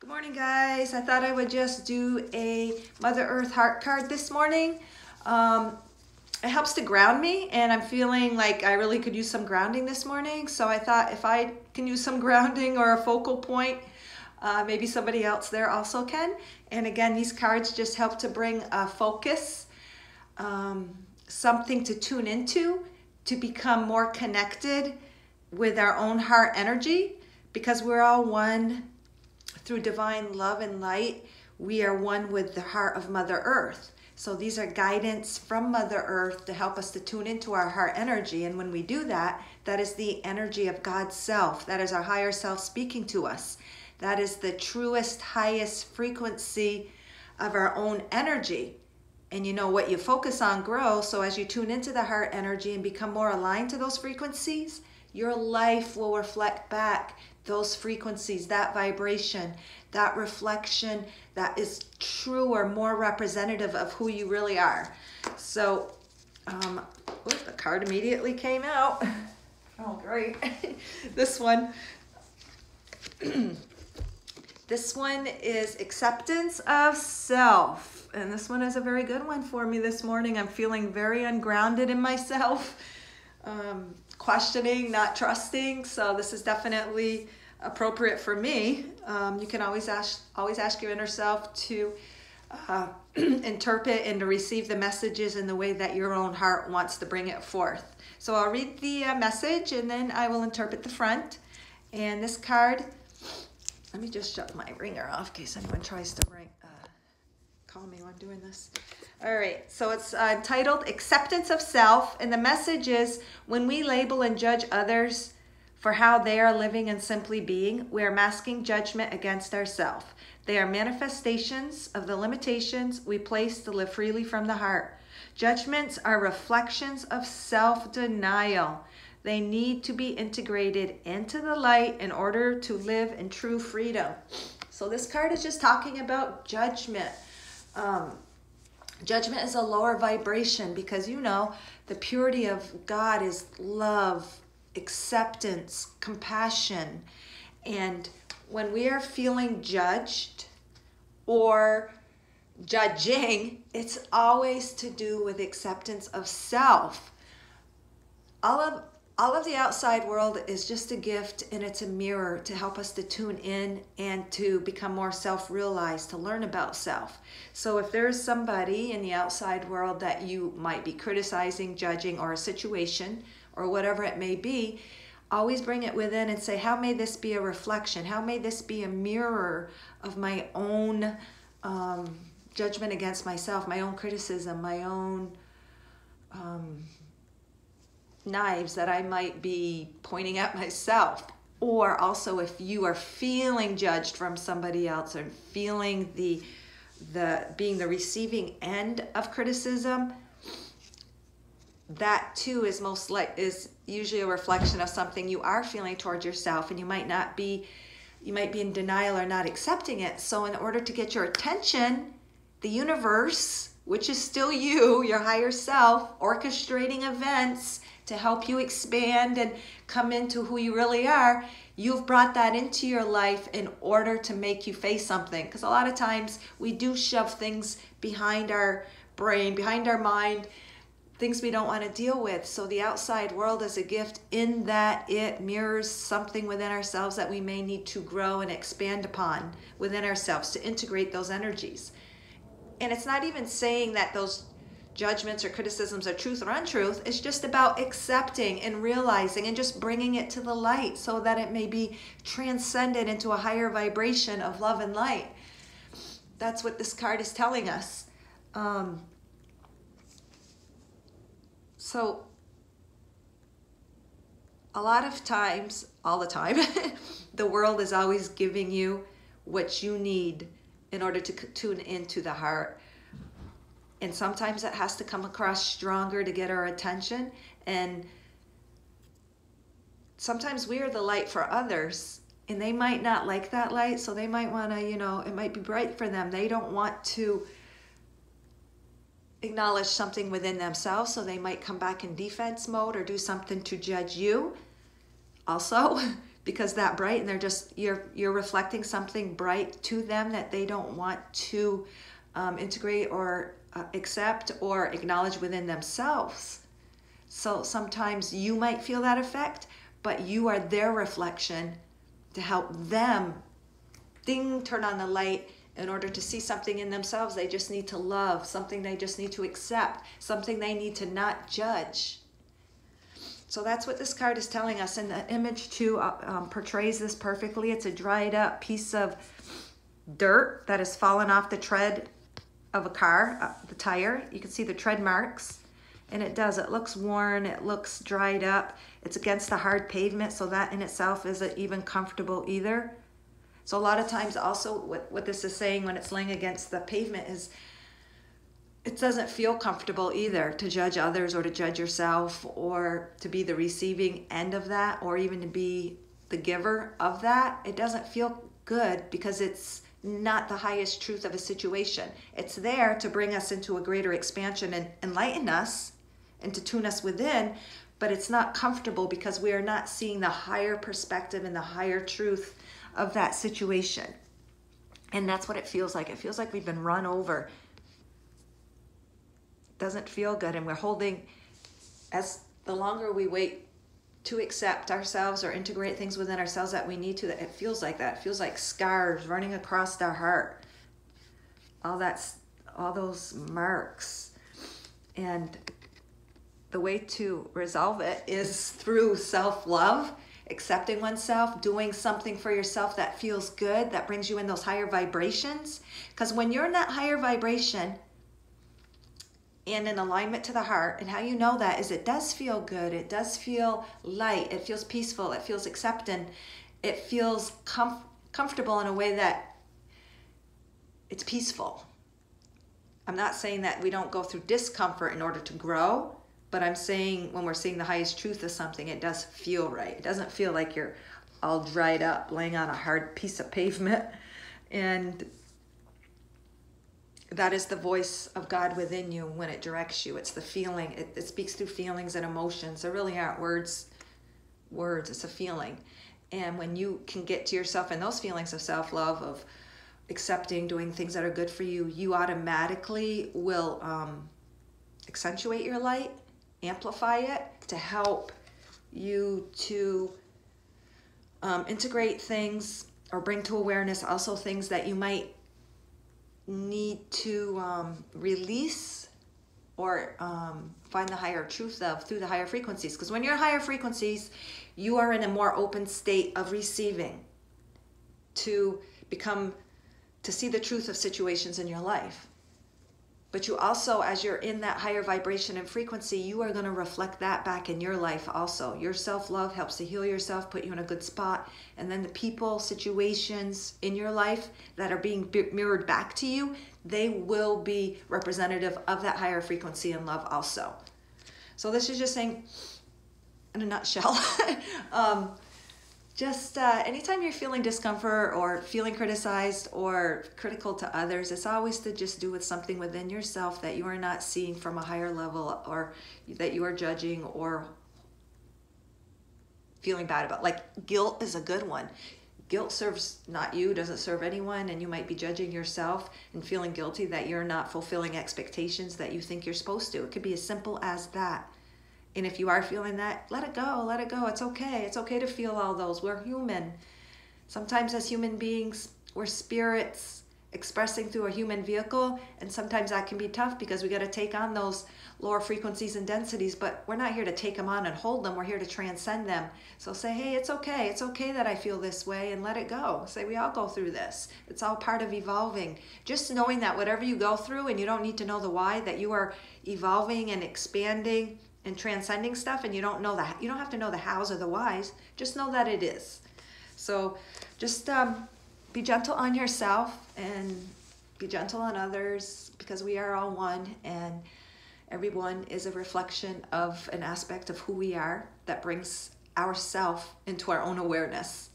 Good morning, guys. I thought I would just do a Mother Earth heart card this morning. Um, it helps to ground me, and I'm feeling like I really could use some grounding this morning. So I thought if I can use some grounding or a focal point, uh, maybe somebody else there also can. And again, these cards just help to bring a focus, um, something to tune into, to become more connected with our own heart energy because we're all one through divine love and light. We are one with the heart of Mother Earth. So these are guidance from Mother Earth to help us to tune into our heart energy. And when we do that, that is the energy of God's self. That is our higher self speaking to us. That is the truest, highest frequency of our own energy. And you know what you focus on grows. So as you tune into the heart energy and become more aligned to those frequencies, your life will reflect back those frequencies, that vibration, that reflection that is true or more representative of who you really are. So, um, the card immediately came out. Oh, great. this one. this one is acceptance of self. And this one is a very good one for me this morning. I'm feeling very ungrounded in myself. Um, questioning, not trusting. So this is definitely appropriate for me. Um, you can always ask always ask your inner self to uh, interpret and to receive the messages in the way that your own heart wants to bring it forth. So I'll read the uh, message and then I will interpret the front. And this card, let me just shut my ringer off in case anyone tries to ring, uh, call me while I'm doing this. All right, so it's uh, titled Acceptance of Self, and the message is when we label and judge others for how they are living and simply being, we are masking judgment against ourselves. They are manifestations of the limitations we place to live freely from the heart. Judgments are reflections of self denial. They need to be integrated into the light in order to live in true freedom. So, this card is just talking about judgment. Um, Judgment is a lower vibration because you know the purity of God is love, acceptance, compassion. And when we are feeling judged or judging, it's always to do with acceptance of self. All of all of the outside world is just a gift and it's a mirror to help us to tune in and to become more self realized, to learn about self. So, if there's somebody in the outside world that you might be criticizing, judging, or a situation, or whatever it may be, always bring it within and say, How may this be a reflection? How may this be a mirror of my own um, judgment against myself, my own criticism, my own. Um, knives that I might be pointing at myself. Or also if you are feeling judged from somebody else or feeling the the being the receiving end of criticism, that too is most like is usually a reflection of something you are feeling towards yourself and you might not be you might be in denial or not accepting it. So in order to get your attention, the universe, which is still you, your higher self, orchestrating events to help you expand and come into who you really are, you've brought that into your life in order to make you face something. Because a lot of times we do shove things behind our brain, behind our mind, things we don't want to deal with. So the outside world is a gift in that it mirrors something within ourselves that we may need to grow and expand upon within ourselves to integrate those energies. And it's not even saying that those judgments or criticisms are truth or untruth. It's just about accepting and realizing and just bringing it to the light so that it may be transcended into a higher vibration of love and light. That's what this card is telling us. Um, so, a lot of times, all the time, the world is always giving you what you need in order to tune into the heart. And sometimes it has to come across stronger to get our attention and sometimes we are the light for others and they might not like that light so they might want to you know it might be bright for them. They don't want to acknowledge something within themselves so they might come back in defense mode or do something to judge you also because that bright and they're just you're you're reflecting something bright to them that they don't want to um, integrate or uh, accept or acknowledge within themselves. So sometimes you might feel that effect but you are their reflection to help them. Ding turn on the light in order to see something in themselves they just need to love something they just need to accept something they need to not judge so that's what this card is telling us. And the image too uh, um, portrays this perfectly. It's a dried up piece of dirt that has fallen off the tread of a car, uh, the tire. You can see the tread marks. And it does, it looks worn, it looks dried up. It's against the hard pavement, so that in itself isn't even comfortable either. So a lot of times also what, what this is saying when it's laying against the pavement is it doesn't feel comfortable either to judge others or to judge yourself or to be the receiving end of that or even to be the giver of that. It doesn't feel good because it's not the highest truth of a situation. It's there to bring us into a greater expansion and enlighten us and to tune us within, but it's not comfortable because we are not seeing the higher perspective and the higher truth of that situation. And that's what it feels like. It feels like we've been run over. It doesn't feel good and we're holding as the longer we wait to accept ourselves or integrate things within ourselves that we need to that it feels like that. It feels like scars running across our heart. All that's all those marks. And the way to resolve it is through self-love accepting oneself doing something for yourself that feels good that brings you in those higher vibrations because when you're in that higher vibration and in alignment to the heart. And how you know that is it does feel good. It does feel light. It feels peaceful. It feels accepting. It feels com- comfortable in a way that it's peaceful. I'm not saying that we don't go through discomfort in order to grow, but I'm saying when we're seeing the highest truth of something, it does feel right. It doesn't feel like you're all dried up laying on a hard piece of pavement. And that is the voice of God within you when it directs you. It's the feeling. It, it speaks through feelings and emotions. There really aren't words. Words. It's a feeling. And when you can get to yourself and those feelings of self love, of accepting, doing things that are good for you, you automatically will um, accentuate your light, amplify it to help you to um, integrate things or bring to awareness also things that you might need to um, release or um, find the higher truth of through the higher frequencies. Because when you're higher frequencies, you are in a more open state of receiving to become, to see the truth of situations in your life. But you also, as you're in that higher vibration and frequency, you are going to reflect that back in your life also. Your self love helps to heal yourself, put you in a good spot. And then the people, situations in your life that are being mirrored back to you, they will be representative of that higher frequency and love also. So, this is just saying, in a nutshell, um, just uh, anytime you're feeling discomfort or feeling criticized or critical to others, it's always to just do with something within yourself that you are not seeing from a higher level or that you are judging or feeling bad about. Like guilt is a good one. Guilt serves not you, doesn't serve anyone, and you might be judging yourself and feeling guilty that you're not fulfilling expectations that you think you're supposed to. It could be as simple as that. And if you are feeling that, let it go, let it go. It's okay. It's okay to feel all those. We're human. Sometimes, as human beings, we're spirits expressing through a human vehicle, and sometimes that can be tough because we got to take on those lower frequencies and densities, but we're not here to take them on and hold them. We're here to transcend them. So say, hey, it's okay. It's okay that I feel this way and let it go. Say, we all go through this. It's all part of evolving. Just knowing that whatever you go through, and you don't need to know the why, that you are evolving and expanding and transcending stuff and you don't know that you don't have to know the hows or the whys just know that it is. So just um, be gentle on yourself and be gentle on others because we are all one and everyone is a reflection of an aspect of who we are that brings ourself into our own awareness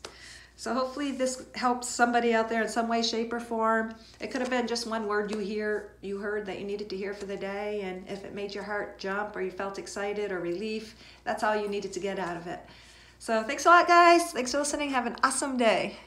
so hopefully this helps somebody out there in some way, shape, or form. It could have been just one word you hear you heard that you needed to hear for the day, and if it made your heart jump or you felt excited or relief, that's all you needed to get out of it. So thanks a lot, guys. Thanks for listening. Have an awesome day.